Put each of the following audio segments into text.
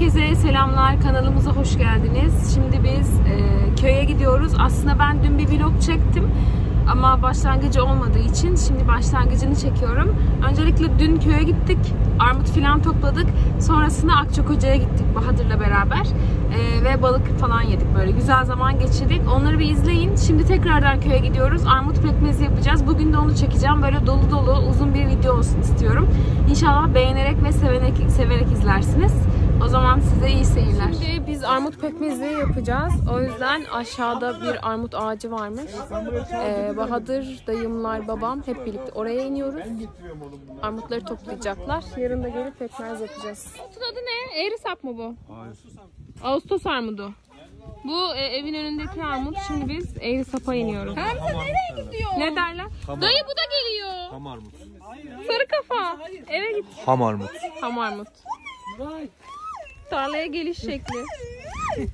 Herkese selamlar. Kanalımıza hoş geldiniz. Şimdi biz e, köye gidiyoruz. Aslında ben dün bir vlog çektim. Ama başlangıcı olmadığı için şimdi başlangıcını çekiyorum. Öncelikle dün köye gittik. Armut filan topladık. Sonrasında Akçakoca'ya gittik Bahadır'la beraber. E, ve balık falan yedik böyle. Güzel zaman geçirdik. Onları bir izleyin. Şimdi tekrardan köye gidiyoruz. Armut pekmezi yapacağız. Bugün de onu çekeceğim. Böyle dolu dolu uzun bir video olsun istiyorum. İnşallah beğenerek ve severek, severek izlersiniz. O zaman size iyi seyirler. Şimdi biz armut pekmezi yapacağız. O yüzden aşağıda bir armut ağacı varmış. Ee, Bahadır, dayımlar, babam hep birlikte oraya iniyoruz. Armutları toplayacaklar. Yarın da gelip pekmez yapacağız. Armutun adı ne? Eğri sap mı bu? Ağustos armudu. Bu e, evin önündeki armut. Şimdi biz eğri sapa iniyoruz. Hamza nereye gidiyor? Ne derler? Dayı bu da geliyor. Ham armut. Sarı kafa. Eve git. Ham armut. Ham armut. Tarlaya geliş şekli.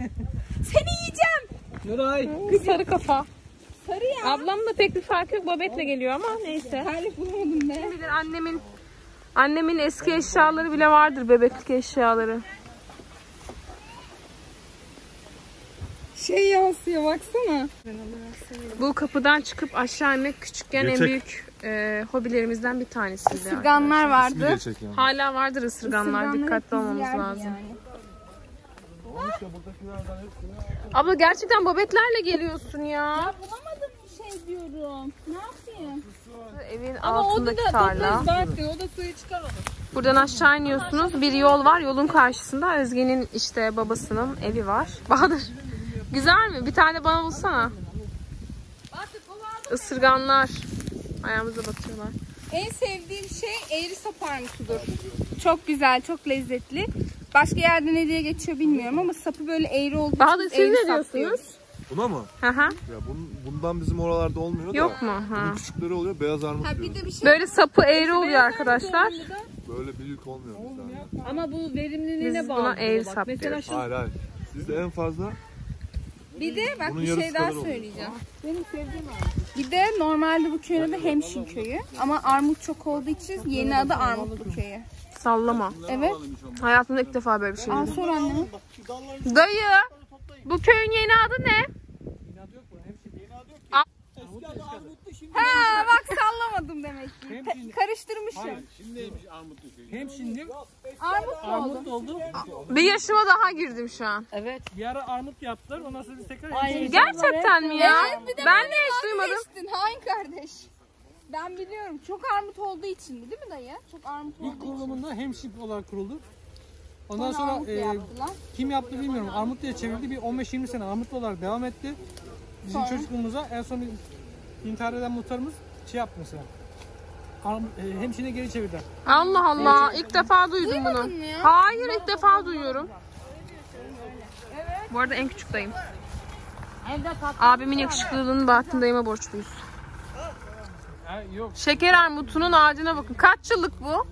Seni yiyeceğim. Sarı kafa. Sarı ya. Ablamla pek bir fark yok. Babetle geliyor ama neyse. Talip bulamadım ben. Bilir annemin annemin eski eşyaları bile vardır bebeklik eşyaları. Şey yansıyor baksana. Bu kapıdan çıkıp aşağı inmek küçükken en Gerçek. büyük e, hobilerimizden bir tanesiydi. Isırganlar vardı. Hala vardır ısırganlar. Dikkatli olmamız lazım. yani. Abla gerçekten babetlerle geliyorsun ya. Bulamadım bir şey diyorum. Ne yapayım? Evin Ama o da altındaki da tarla. o da suyu çıkarmadı. Buradan aşağı iniyorsunuz. Bir yol var. Yolun karşısında Özge'nin işte babasının evi var. Bahadır. Güzel mi? Bir tane bana bulsana. Isırganlar. Ayağımıza batıyorlar. En sevdiğim şey eğri sap armutudur. Çok güzel, çok lezzetli. Başka yerde ne diye geçiyor bilmiyorum ama sapı böyle eğri olduğu Bahadır için eğri ne diyorsunuz? Buna mı? Hı hı. Ya bun, bundan bizim oralarda olmuyor da. Yok mu? Ha. Bunun küçükleri oluyor. Beyaz armut Ha bir diyoruz. de bir şey Böyle sapı eğri oluyor arkadaşlar. Böyle büyük olmuyor bizden. Ama bu verimliliğine Biz bağlı. buna eğri bak. sap Mesela diyoruz. şu Hayır hayır. Sizde en fazla Bir de bak Bunun bir yarısı şey daha söyleyeceğim. Benim sevdiğim Bir de normalde bu köyün adı Hemşin köyü. Ama armut çok olduğu için yeni adı Armutlu köyü. Sallama. Evet. Hayatımda ilk defa böyle bir şey Aa, duydum. sor anneme. Dayı. Bu köyün yeni adı ne? Ha bak sallamadım demek ki. Te- karıştırmışım. hem şimdi Armut mu oldu? armut oldu. Bir yaşıma daha girdim şu an. Evet. Bir ara armut yaptılar. Ondan sonra biz tekrar Gerçekten mi ya? Ben de hiç duymadım. geçtin, Hain kardeş. Ben biliyorum. Çok armut olduğu için değil mi dayı? Çok armut İlk olduğu için. kurulumunda hemşik olarak kuruldu. Ondan Sonra e, yaptılar. kim yaptı bilmiyorum. Armut diye çevirdi. Bir 15-20 sene armutlu olarak devam etti. Bizim Sonra? çocukluğumuza en son intihar eden muhtarımız şey yaptı mesela. Armut, e, hemşine geri çevirdi. Allah Allah. ilk defa duydum bunu. Duymadın mı ya? Hayır ilk defa duyuyorum. Bu arada en küçük dayım. Abimin yakışıklılığının Bahattin dayıma borçluyuz. Ha, yok. Şeker armutunun ağacına bakın. Kaç yıllık bu?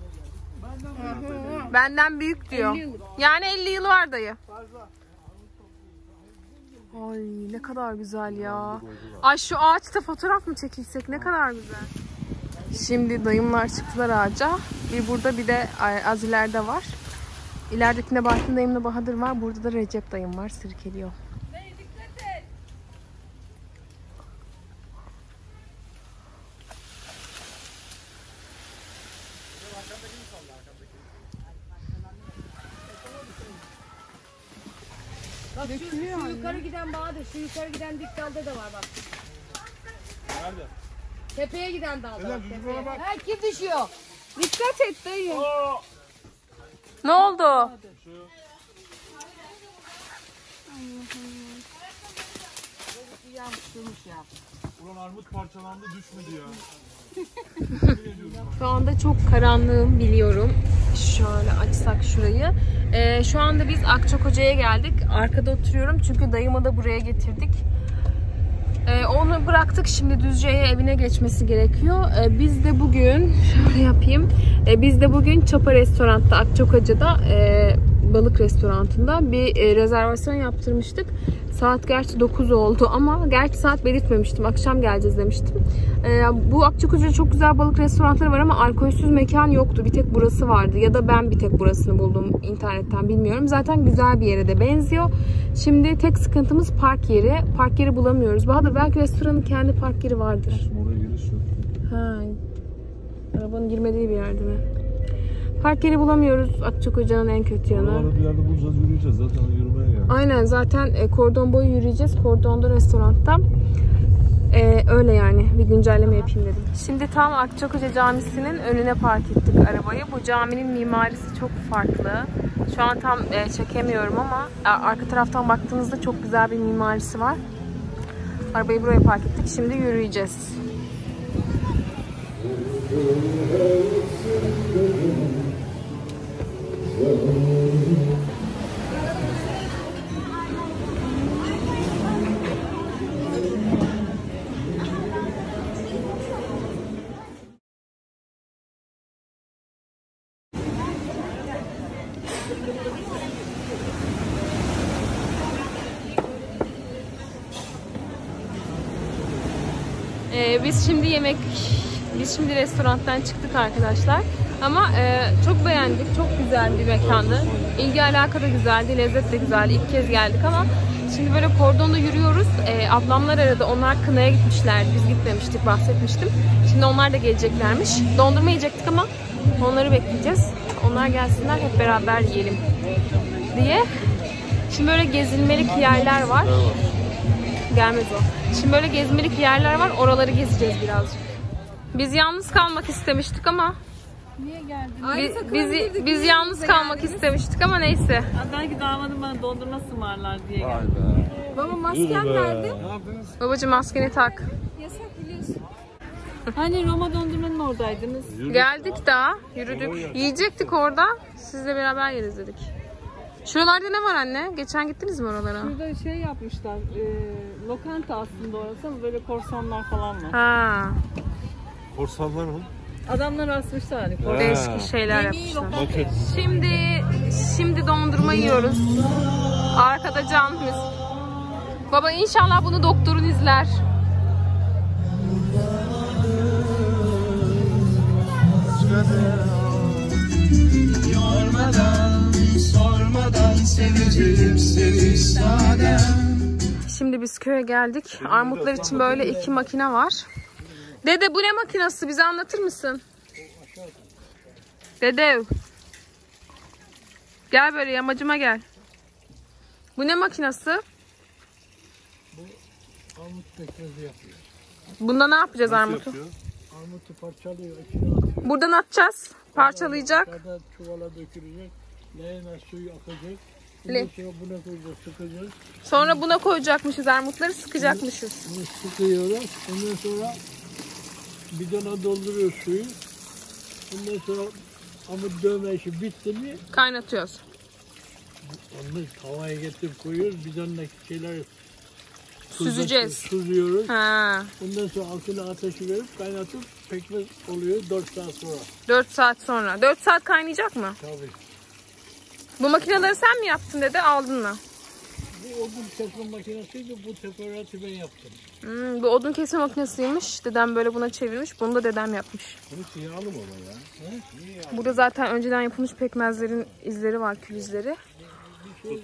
Benden büyük diyor. Yani 50 yılı var dayı. Ay ne kadar güzel ya. Ay şu ağaçta fotoğraf mı çekilsek ne kadar güzel. Şimdi dayımlar çıktılar ağaca. Bir burada bir de az ileride var. İleridekinde Bahattin dayımla Bahadır var. Burada da Recep dayım var. Sirkeliyor. Bak şu, şu yukarı giden Bahadır, şu yukarı giden dik dalda da var bak. Nerede? Tepeye giden dalda bak. Tepeye. Ha kim düşüyor? Dikkat et dayı. Ne oldu? Ulan armut parçalandı düşmedi ya. Şu anda çok karanlığım biliyorum. Şöyle açsak şurayı. Ee, şu anda biz Akçakoca'ya geldik. Arkada oturuyorum çünkü dayımı da buraya getirdik. Ee, onu bıraktık şimdi Düzce'ye evine geçmesi gerekiyor. Ee, biz de bugün şöyle yapayım. Ee, biz de bugün Çapa Restorant'ta Akçakoca'da e, balık restoranında bir e, rezervasyon yaptırmıştık. Saat gerçi 9 oldu ama gerçi saat belirtmemiştim. Akşam geleceğiz demiştim. E, bu Akçakoca'da çok güzel balık restoranları var ama alkolsüz mekan yoktu. Bir tek burası vardı ya da ben bir tek burasını buldum internetten bilmiyorum. Zaten güzel bir yere de benziyor. Şimdi tek sıkıntımız park yeri. Park yeri bulamıyoruz. Bahadır belki restoranın kendi park yeri vardır. Oraya giriş yok. Ha. Arabanın girmediği bir yerde mi? Park yeri bulamıyoruz. Akçakoca'nın en kötü yanı. Oraları bir yerde bulacağız yürüyeceğiz. Zaten yürümeye geldik. Aynen zaten e, kordon boyu yürüyeceğiz. Kordonda restoranda. E, öyle yani. Bir güncelleme yapayım dedim. Şimdi tam Akçakoca Camisi'nin önüne park ettik arabayı. Bu caminin mimarisi çok farklı. Şu an tam e, çekemiyorum ama e, arka taraftan baktığınızda çok güzel bir mimarisi var. Arabayı buraya park ettik. Şimdi yürüyeceğiz. Ee, biz şimdi yemek, biz şimdi restorandan çıktık arkadaşlar. Ama e, çok beğendik, çok güzel bir mekandı. İlgi alaka da güzeldi, lezzet de güzeldi. İlk kez geldik ama şimdi böyle kordonda yürüyoruz. Ee, ablamlar aradı, onlar kınaya gitmişlerdi. Biz gitmemiştik, bahsetmiştim. Şimdi onlar da geleceklermiş. Dondurma yiyecektik ama onları bekleyeceğiz. Onlar gelsinler, hep beraber yiyelim diye. Şimdi böyle gezilmelik yerler var. Gelmez o. Şimdi böyle gezmelik yerler var. Oraları gezeceğiz birazcık. Biz yalnız kalmak istemiştik ama Niye geldin? bi- biz biz yalnız kalmak istemiştik ama neyse. Belki damadım bana dondurma ısmarlar diye geldi. Vay be. Baba masken nerede? Babacığım maskeni tak. Yasak biliyorsun. Hani Roma dondurmanın oradaydınız. Geldik daha. Yürüdük. Yiyecektik orada. Sizle beraber yeriz dedik. Şuralarda ne var anne? Geçen gittiniz mi oralara? Burada şey yapmışlar. E, lokanta aslında orası ama böyle korsanlar falan var. Ha, Korsanlar mı? Adamlar asmışlar hani. Ha. değişik şeyler yapmışlar. Bakın. Şimdi şimdi dondurma yiyoruz. Arkada can müzik. Baba inşallah bunu doktorun izler. Yormadan, sormadan seveceğim seni sadem. Şimdi biz köye geldik. Armutlar için böyle iki makine var. Dede bu ne makinası? Bize anlatır mısın? Dede. Gel böyle yamacıma gel. Bu ne makinası? Armut pekmezi yapıyor. Bunda ne yapacağız armutu? Yapıyor. Armutu parçalıyor, içine atıyor. Buradan atacağız. Parçalayacak. Sonra çuvala dökülecek. Leğene suyu akacak. Le- sonra buna koyacağız, sıkacağız. Sonra buna koyacakmışız armutları sıkacakmışız. Bunu sıkıyoruz. Ondan sonra bidona dolduruyoruz suyu. Ondan sonra armut dövme işi bitti mi Kaynatıyoruz. onu tavaya getirip koyuyoruz. Bidondaki şeyler Süzeceğiz. Süzüyoruz. Ha. Ondan sonra altına ateşi verip kaynatıp pekmez oluyor 4 saat sonra. 4 saat sonra. 4 saat kaynayacak mı? Tabii. Bu makineleri sen mi yaptın dede aldın mı? Bu odun kesme makinesiydi. Bu teferruatı ben yaptım. Hmm, bu odun kesme makinesiymiş. Dedem böyle buna çevirmiş. Bunu da dedem yapmış. Bunu yağlı mı ya? Burada zaten önceden yapılmış pekmezlerin izleri var, kül izleri.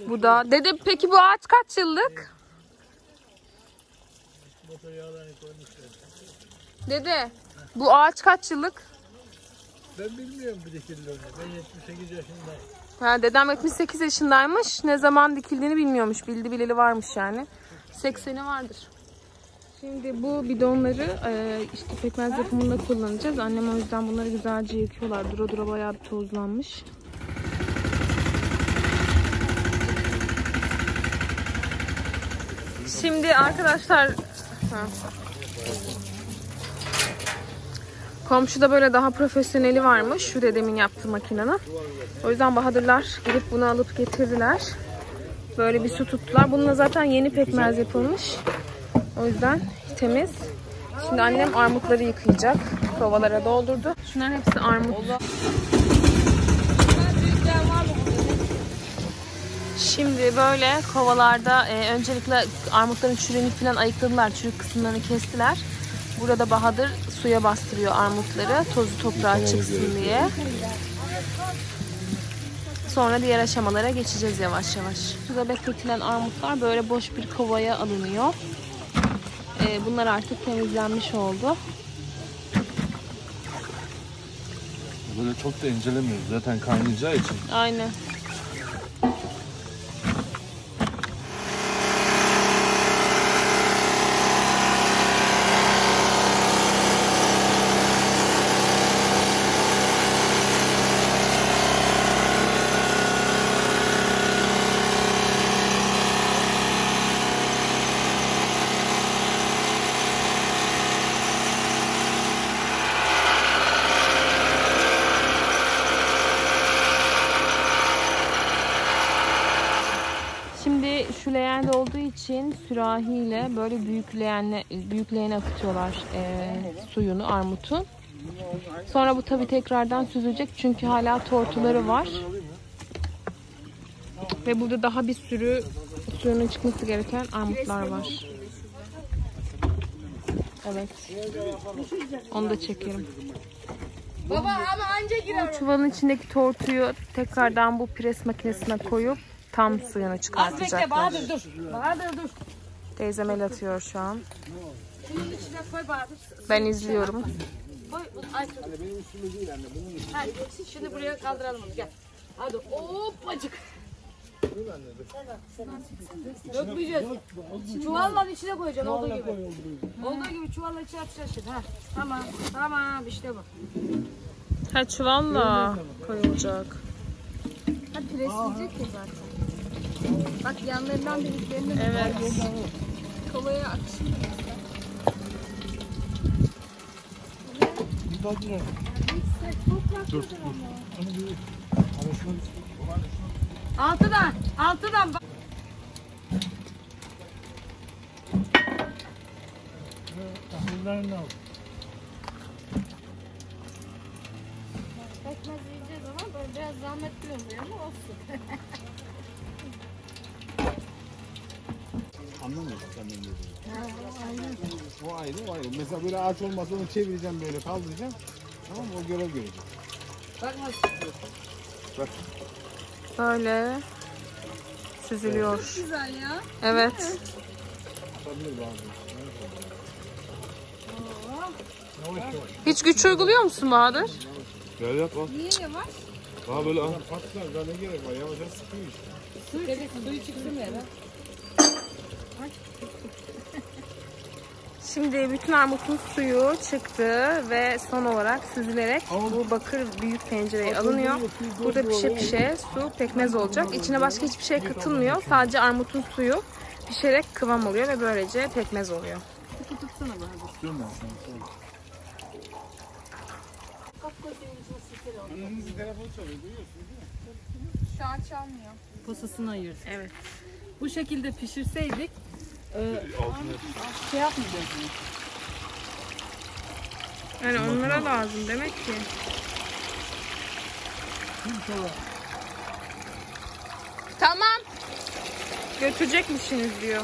Bu da. Dede peki bu ağaç kaç yıllık? Dede bu ağaç kaç yıllık? Ben bilmiyorum bir dikillerini. Ben 78 yaşındayım. Ha, dedem 78 yaşındaymış. Ne zaman dikildiğini bilmiyormuş. Bildi bileli varmış yani. 80'i vardır. Şimdi bu bidonları e, işte pekmez yapımında kullanacağız. Annem o yüzden bunları güzelce yıkıyorlar. Dura dura bayağı bir tozlanmış. Şimdi arkadaşlar ha. Komşuda böyle daha profesyoneli varmış. Şu dedemin yaptığı makinenin. O yüzden Bahadırlar gidip bunu alıp getirdiler. Böyle bir su tuttular. Bununla zaten yeni pekmez yapılmış. O yüzden temiz. Şimdi annem armutları yıkayacak. Kovalara doldurdu. Şunların hepsi armut. Şimdi böyle kovalarda e, öncelikle armutların çürüğünü falan ayıkladılar. Çürük kısımlarını kestiler. Burada Bahadır suya bastırıyor armutları. Tozu toprağa çıksın diye. Sonra diğer aşamalara geçeceğiz yavaş yavaş. Suda bekletilen armutlar böyle boş bir kovaya alınıyor. E, bunlar artık temizlenmiş oldu. Böyle çok da incelemiyoruz zaten kaynayacağı için. Aynen. Şu leğende olduğu için sürahiyle böyle büyük leğenle, büyük leğene akıtıyorlar eee, suyunu armutun. Sonra bu tabi tekrardan süzülecek çünkü hala tortuları var. Ve burada daha bir sürü suyunun çıkması gereken armutlar var. Evet. Onu da çekerim. Baba ama anca girer. Çuvalın içindeki tortuyu tekrardan bu pres makinesine koyup tam suyunu Az bekle çıkartacaklar. Bahadır dur. Bahadır dur. Teyzem el atıyor şu an. Şunun içine koy Bahadır. Ben izliyorum. Koy. Ay dur. Benim üstüme değil anne. Bunun üstüne. Şimdi buraya kaldıralım onu gel. Hadi hoppacık. Dökmeyeceğiz. Çuvalla içine koyacaksın olduğu gibi. Olduğu gibi çuvalla içine atacaksın şimdi. Ha. Tamam. Tamam işte bu. Ha çuvalla koyulacak. Ha presleyecek ya zaten. Bak yanlarından dediklerini Evet. kolaya akışın. Altıdan. Altıdan. bak. Bunların al. Pekmez yiyeceğiz ama böyle biraz zahmetli oluyor ama olsun. Anlamıyorsun sen benim dediğimi. O ayrı o ayrı. Mesela böyle ağaç olmasa onu çevireceğim böyle kaldıracağım. Tamam mı? O görev görecek. Bak nasıl. Böyle süzülüyor. Güzel ya. Evet. Atabilir bazı. Hiç güç uyguluyor musun Bahadır? Gel yap al. Niye yavaş? Daha böyle al. Patlar daha ne gerek var? Yavaş yavaş sıkıyor işte. Suyu, suyu çıksın ya lan. Şimdi bütün armutun suyu çıktı ve son olarak süzülerek bu bakır büyük tencereye alınıyor. Burada pişe pişe su pekmez olacak. İçine başka hiçbir şey katılmıyor. Sadece armutun suyu pişerek kıvam alıyor ve böylece pekmez oluyor. Annenizin telefonu çalıyor duyuyorsun değil mi? Şu an çalmıyor. Posasını ayırdık. Evet. Bu şekilde pişirseydik Altına şey yapmayacaktınız. Yani onlara lazım demek ki. Tamam. Götürecekmişsiniz diyor.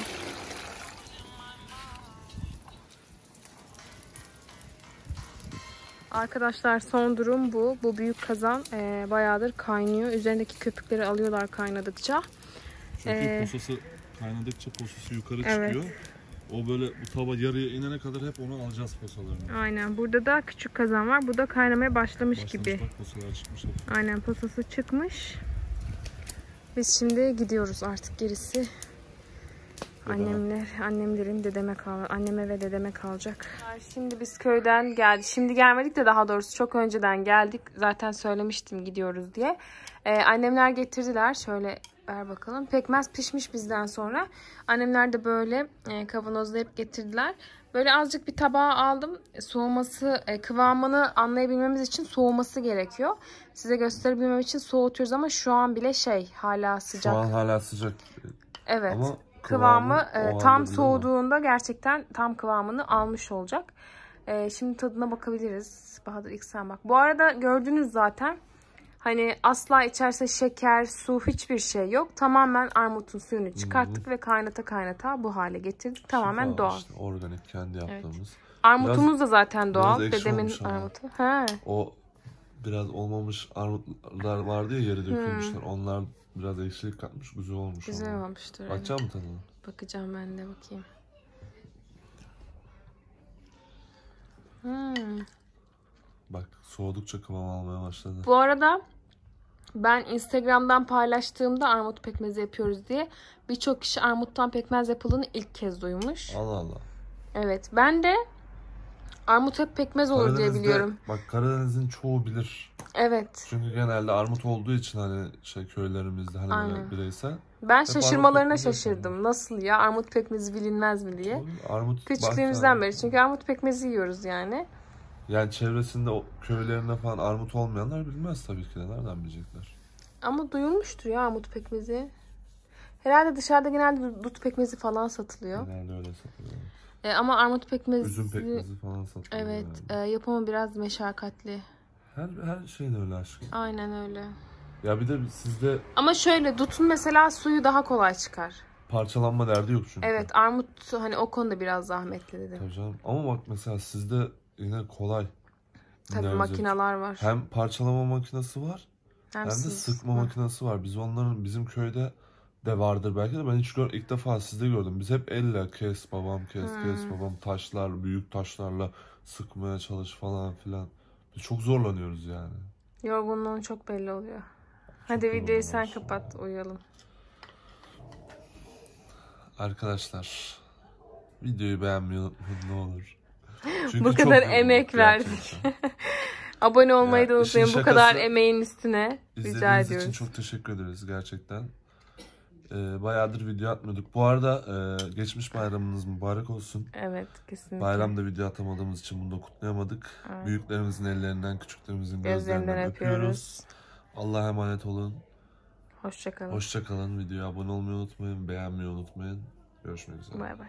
Arkadaşlar son durum bu. Bu büyük kazan e, bayağıdır kaynıyor. Üzerindeki köpükleri alıyorlar kaynadıkça. Çünkü Ee, posası kaynadıkça posası yukarı Evet. çıkıyor. O böyle bu tava yarıya inene kadar hep onu alacağız posalarını. Aynen. Burada da küçük kazan var. Bu da kaynamaya başlamış Başlamış gibi. Bak posalar çıkmış hep. Aynen posası çıkmış. Biz şimdi gidiyoruz artık gerisi. Annemler, annemlerin dedeme kal, anneme ve dedeme kalacak. Şimdi biz köyden geldik. Şimdi gelmedik de daha doğrusu çok önceden geldik. Zaten söylemiştim gidiyoruz diye. Ee, annemler getirdiler. Şöyle ver bakalım. Pekmez pişmiş bizden sonra. Annemler de böyle e, kavanozlayıp getirdiler. Böyle azıcık bir tabağa aldım. Soğuması, e, kıvamını anlayabilmemiz için soğuması gerekiyor. Size gösterebilmem için soğutuyoruz ama şu an bile şey hala sıcak. Şu an hala sıcak. Evet. Ama kıvamı, kıvamı e, tam soğuduğunda gerçekten tam kıvamını almış olacak. E, şimdi tadına bakabiliriz. Bahadır ilk sen bak. Bu arada gördünüz zaten. Hani asla içerse şeker, su hiçbir şey yok. Tamamen armutun suyunu çıkarttık ve kaynata kaynata bu hale getirdik. Tamamen Şifa doğal. işte, organik kendi yaptığımız. Armutumuz da zaten doğal. biraz Dedemin armutu. He. O biraz olmamış armutlar vardı ya yere dökülmüşler. Onlar biraz ekşilik katmış. Güzel olmuş. Hmm. Güzel onlar. olmuştur. evet. Bakacak mısın tadına? Bakacağım ben de bakayım. Hmm. Bak soğudukça kıvam almaya başladı. Bu arada ben Instagram'dan paylaştığımda armut pekmezi yapıyoruz diye birçok kişi armuttan pekmez yapıldığını ilk kez duymuş. Allah Allah. Evet ben de armut hep pekmez olur diye biliyorum. Bak Karadeniz'in çoğu bilir. Evet. Çünkü genelde armut olduğu için hani şey köylerimizde hani Aynen. bireysel. Ben armut şaşırmalarına şaşırdım. Nasıl ya armut pekmezi bilinmez mi diye. Armut Küçüklüğümüzden beri çünkü armut pekmezi yiyoruz yani. Yani çevresinde o köylerinde falan armut olmayanlar bilmez tabii ki de. Nereden bilecekler? Ama duyulmuştur ya armut pekmezi. Herhalde dışarıda genelde dut pekmezi falan satılıyor. Genelde öyle satılıyor. E, ama armut pekmezi, Üzüm pekmezi falan satılıyor. evet yani. e, yapımı biraz meşakkatli. Her, her şey de öyle aşkım. Aynen öyle. Ya bir de sizde Ama şöyle dutun mesela suyu daha kolay çıkar. parçalanma derdi yok çünkü. Evet armut hani o konuda biraz zahmetli dedim. Tabii canım. Ama bak mesela sizde yine kolay. Tabii Nerede? makineler var. Hem parçalama makinesi var Hem hem de sıkma var. makinesi var. Biz onların bizim köyde de vardır belki de ben hiç gör, ilk defa sizde gördüm. Biz hep elle kes babam kes kes Hmm. babam taşlar büyük taşlarla sıkmaya çalış falan filan. Biz çok zorlanıyoruz yani. Yorgunluğun çok belli oluyor. Hadi videoyu sen olsun. kapat uyuyalım. Arkadaşlar videoyu beğenmeyi unutmayın ne olur. Çünkü Bu kadar emek verdik. Abone olmayı Ya, da unutmayın bu kadar emeğin üstüne. Rica ediyoruz. için çok teşekkür ederiz gerçekten. Ee, bayağıdır video atmıyorduk. Bu arada e, geçmiş bayramınız mübarek olsun. Evet kesinlikle. Bayramda video atamadığımız için bunu da kutlayamadık. Evet. Büyüklerimizin ellerinden, küçüklerimizin gözlerinden, Gözlerinden öpüyoruz. öpüyoruz. Allah'a emanet olun. Hoşçakalın. Hoşça kalın. Videoya abone olmayı unutmayın, beğenmeyi unutmayın. Görüşmek üzere. Bay bay.